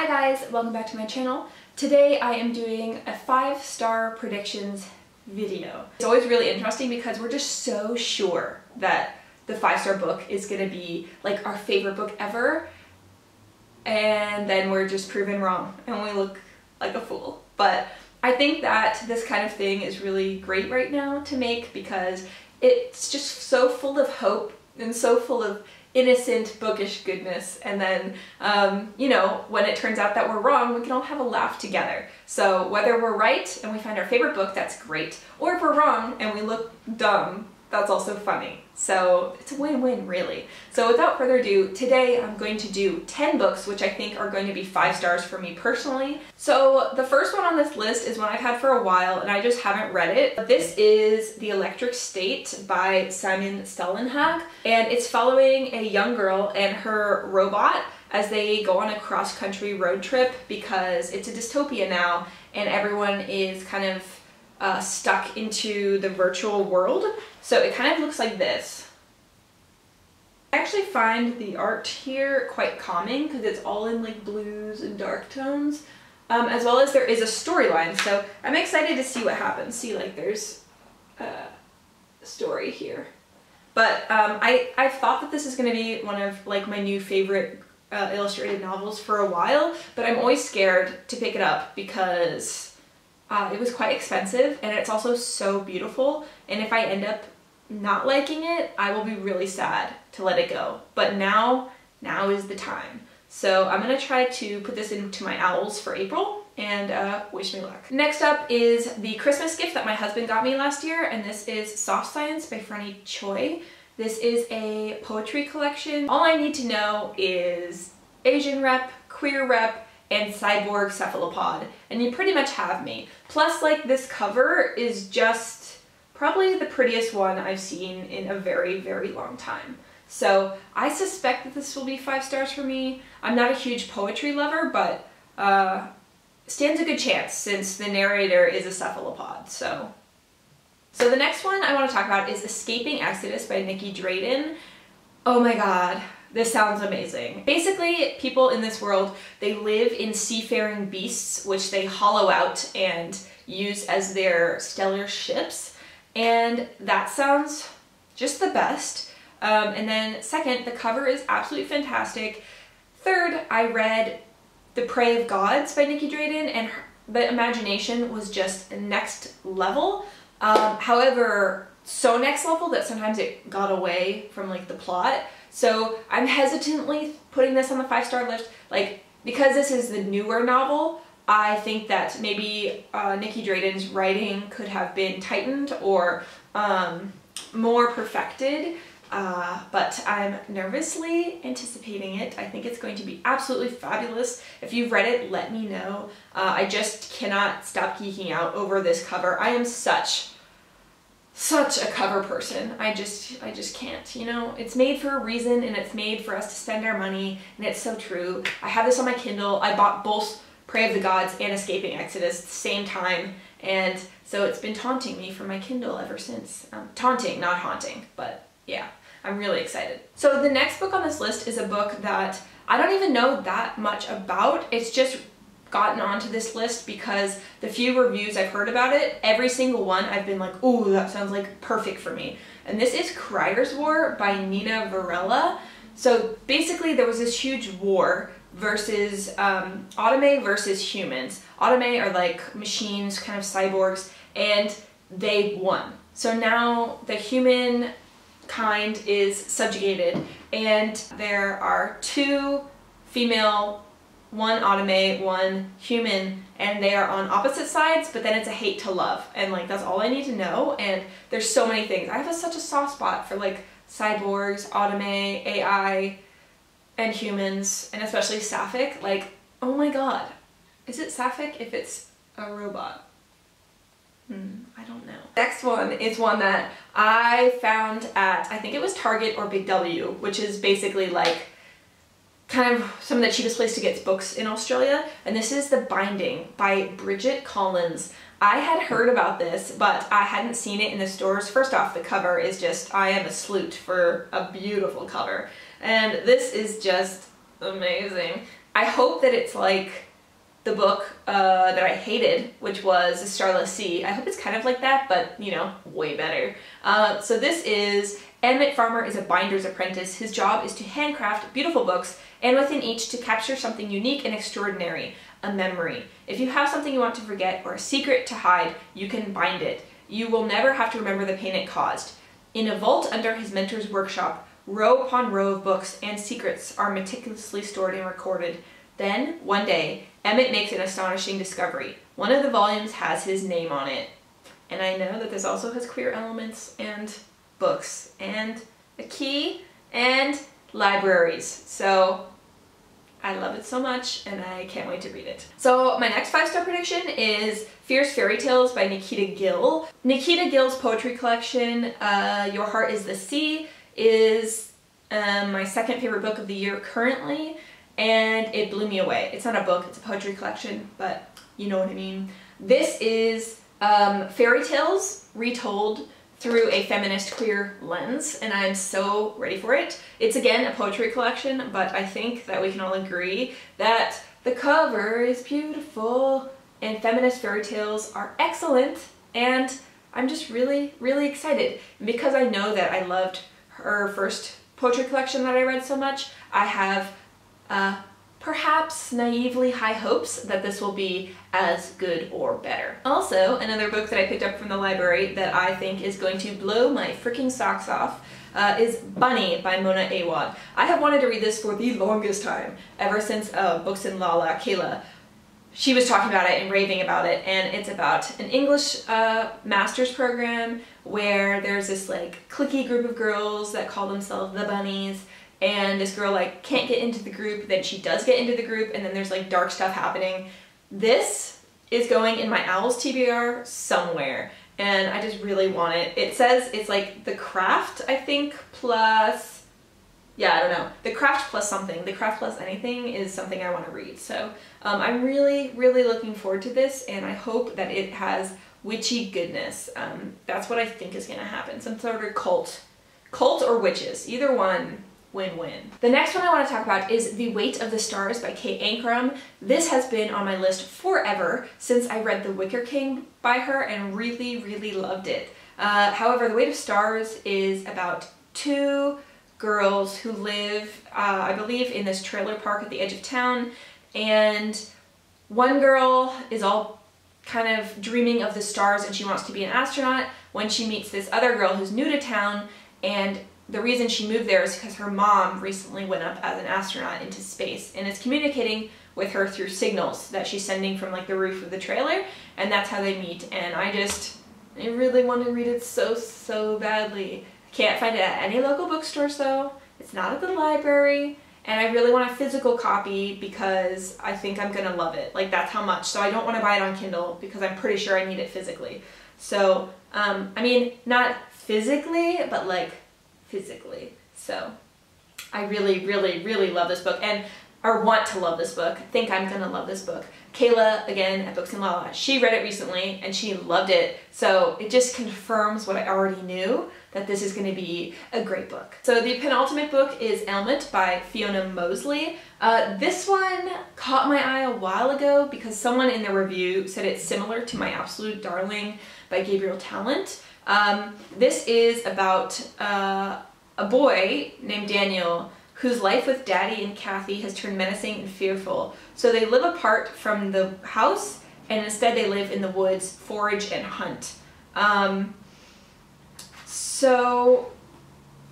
Hi guys, welcome back to my channel. Today I am doing a five star predictions video. It's always really interesting because we're just so sure that the five star book is gonna be like our favorite book ever and then we're just proven wrong and we look like a fool. But I think that this kind of thing is really great right now to make because it's just so full of hope and so full of innocent bookish goodness. And then um, you know when it turns out that we're wrong we can all have a laugh together. So whether we're right and we find our favorite book that's great. Or if we're wrong and we look dumb that's also funny. So it's a win-win really. So without further ado, today I'm going to do 10 books which I think are going to be 5 stars for me personally. So the first one on this list is one I've had for a while and I just haven't read it. This is The Electric State by Simon Stalenhag and it's following a young girl and her robot as they go on a cross-country road trip because it's a dystopia now and everyone is kind of uh, stuck into the virtual world. So it kind of looks like this. I actually find the art here quite calming because it's all in like blues and dark tones. Um, as well as there is a storyline. So I'm excited to see what happens. See like there's a story here. But um, I, I thought that this is going to be one of like my new favorite uh, illustrated novels for a while, but I'm always scared to pick it up because uh, it was quite expensive and it's also so beautiful and if I end up not liking it, I will be really sad to let it go. But now, now is the time. So I'm gonna try to put this into my owls for April and uh, wish me luck. Next up is the Christmas gift that my husband got me last year and this is Soft Science by Franny Choi. This is a poetry collection. All I need to know is Asian rep, queer rep, and cyborg cephalopod and you pretty much have me. Plus like this cover is just probably the prettiest one I've seen in a very very long time. So I suspect that this will be five stars for me. I'm not a huge poetry lover but uh, stands a good chance since the narrator is a cephalopod so. So the next one I want to talk about is Escaping Exodus by Nicky Drayden. Oh my god, this sounds amazing. Basically, people in this world, they live in seafaring beasts, which they hollow out and use as their stellar ships. And that sounds just the best. Um, and then second, the cover is absolutely fantastic. Third, I read The Prey of Gods by Nicky Drayden and her, the imagination was just next level. Um, however, so next level that sometimes it got away from like the plot. So I'm hesitantly putting this on the five star list, like because this is the newer novel, I think that maybe uh, Nicky Drayden's writing could have been tightened or um, more perfected. Uh, but I'm nervously anticipating it. I think it's going to be absolutely fabulous. If you've read it, let me know. Uh, I just cannot stop geeking out over this cover. I am such such a cover person. I just I just can't, you know? It's made for a reason and it's made for us to spend our money and it's so true. I have this on my Kindle. I bought both Prey of the Gods and Escaping Exodus at the same time and so it's been taunting me from my Kindle ever since. Um, taunting, not haunting, but yeah, I'm really excited. So the next book on this list is a book that I don't even know that much about. It's just gotten onto this list because the few reviews I've heard about it, every single one I've been like, ooh, that sounds like perfect for me. And this is Crier's War by Nina Varela. So basically there was this huge war versus um, versus humans. Automae are like machines, kind of cyborgs, and they won. So now the human kind is subjugated and there are two female one Automae, one human, and they are on opposite sides, but then it's a hate to love. And like, that's all I need to know. And there's so many things. I have a, such a soft spot for like cyborgs, Automae, AI, and humans, and especially Sapphic. Like, oh my god. Is it Sapphic if it's a robot? Hmm, I don't know. Next one is one that I found at, I think it was Target or Big W, which is basically like kind of some of the cheapest place to get books in Australia. And this is The Binding by Bridget Collins. I had heard about this, but I hadn't seen it in the stores. First off, the cover is just, I am a sleut for a beautiful cover. And this is just amazing. I hope that it's like the book uh, that I hated, which was A Starless Sea. I hope it's kind of like that, but, you know, way better. Uh, so this is Emmett Farmer is a binder's apprentice. His job is to handcraft beautiful books, and within each to capture something unique and extraordinary, a memory. If you have something you want to forget or a secret to hide, you can bind it. You will never have to remember the pain it caused. In a vault under his mentor's workshop, row upon row of books and secrets are meticulously stored and recorded. Then, one day, Emmett makes an astonishing discovery. One of the volumes has his name on it. And I know that this also has queer elements and books and a key and libraries. So I love it so much and I can't wait to read it. So my next five-star prediction is Fierce Fairy Tales by Nikita Gill. Nikita Gill's poetry collection, uh, Your Heart is the Sea, is um, my second favorite book of the year currently and it blew me away. It's not a book, it's a poetry collection, but you know what I mean. This is um, fairy tales retold through a feminist queer lens and I'm so ready for it. It's again a poetry collection, but I think that we can all agree that the cover is beautiful and feminist fairy tales are excellent and I'm just really, really excited. because I know that I loved her first poetry collection that I read so much, I have uh, perhaps naively high hopes that this will be as good or better. Also, another book that I picked up from the library that I think is going to blow my freaking socks off uh, is Bunny by Mona Awad. I have wanted to read this for the longest time, ever since uh, Books and Lala, Kayla, she was talking about it and raving about it and it's about an English uh, master's program where there's this like clicky group of girls that call themselves the bunnies and this girl like can't get into the group, then she does get into the group, and then there's like dark stuff happening. This is going in my Owls TBR somewhere, and I just really want it. It says it's like the craft, I think, plus, yeah, I don't know. The craft plus something. The craft plus anything is something I want to read. So um, I'm really, really looking forward to this, and I hope that it has witchy goodness. Um, that's what I think is going to happen. Some sort of cult. Cult or witches. Either one win-win. The next one I want to talk about is The Weight of the Stars by K. Ancrum. This has been on my list forever since I read The Wicker King by her and really, really loved it. Uh, however, The Weight of Stars is about two girls who live, uh, I believe, in this trailer park at the edge of town, and one girl is all kind of dreaming of the stars and she wants to be an astronaut when she meets this other girl who's new to town and the reason she moved there is because her mom recently went up as an astronaut into space and is communicating with her through signals that she's sending from like the roof of the trailer and that's how they meet and I just I really want to read it so so badly. Can't find it at any local bookstores though. It's not at the library and I really want a physical copy because I think I'm gonna love it. Like that's how much. So I don't want to buy it on Kindle because I'm pretty sure I need it physically. So um, I mean not physically but like physically. So I really, really, really love this book and or want to love this book. think I'm gonna love this book. Kayla, again, at Books and Lala, she read it recently and she loved it. So it just confirms what I already knew, that this is gonna be a great book. So the penultimate book is Elmet by Fiona Mozley. Uh, this one caught my eye a while ago because someone in the review said it's similar to My Absolute Darling by Gabriel Tallent. Um, this is about uh, a boy named Daniel whose life with Daddy and Kathy has turned menacing and fearful. So they live apart from the house and instead they live in the woods, forage and hunt. Um, so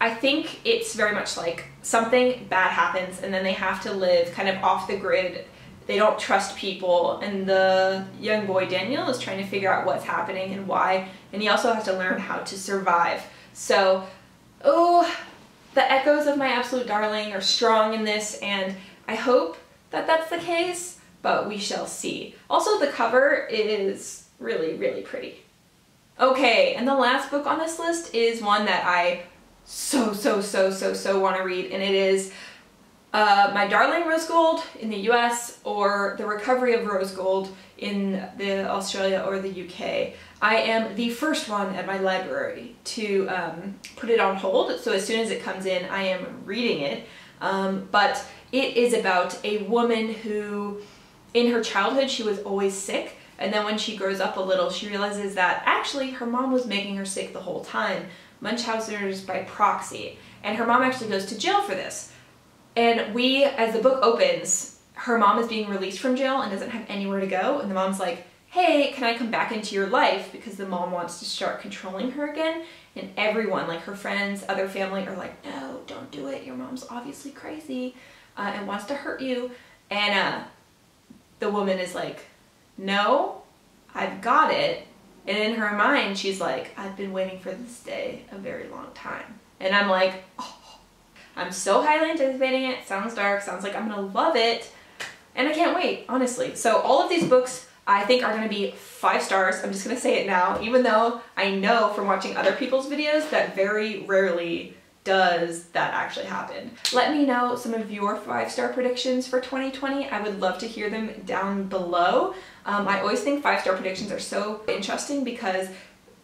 I think it's very much like something bad happens and then they have to live kind of off the grid they don't trust people and the young boy Daniel is trying to figure out what's happening and why and he also has to learn how to survive so oh the echoes of my absolute darling are strong in this and I hope that that's the case but we shall see. Also the cover is really really pretty. Okay and the last book on this list is one that I so so so so so want to read and it is uh, My Darling Rose Gold in the US or The Recovery of Rose Gold in the Australia or the UK. I am the first one at my library to um, put it on hold, so as soon as it comes in I am reading it. Um, but It is about a woman who, in her childhood, she was always sick. And then when she grows up a little, she realizes that actually her mom was making her sick the whole time. Munchausen's by proxy. And her mom actually goes to jail for this. And we, as the book opens, her mom is being released from jail and doesn't have anywhere to go. And the mom's like, hey, can I come back into your life? Because the mom wants to start controlling her again. And everyone, like her friends, other family, are like, no, don't do it. Your mom's obviously crazy uh, and wants to hurt you. And uh, the woman is like, no, I've got it. And in her mind, she's like, I've been waiting for this day a very long time. And I'm like, oh, I'm so highly anticipating it. Sounds dark, sounds like I'm gonna love it. And I can't wait, honestly. So all of these books I think are gonna be five stars. I'm just gonna say it now, even though I know from watching other people's videos that very rarely does that actually happen? Let me know some of your five-star predictions for 2020. I would love to hear them down below. Um, I always think five-star predictions are so interesting because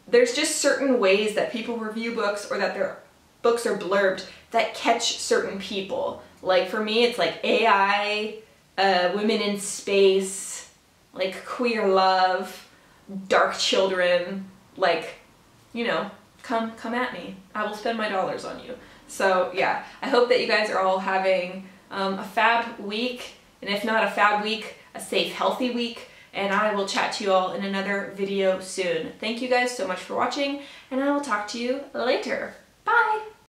there's just certain ways that people review books or that their books are blurbed that catch certain people. Like for me, it's like AI, uh, women in space, like queer love, dark children, like, you know, come come at me. I will spend my dollars on you. So yeah, I hope that you guys are all having um, a fab week, and if not a fab week, a safe, healthy week, and I will chat to you all in another video soon. Thank you guys so much for watching, and I will talk to you later. Bye!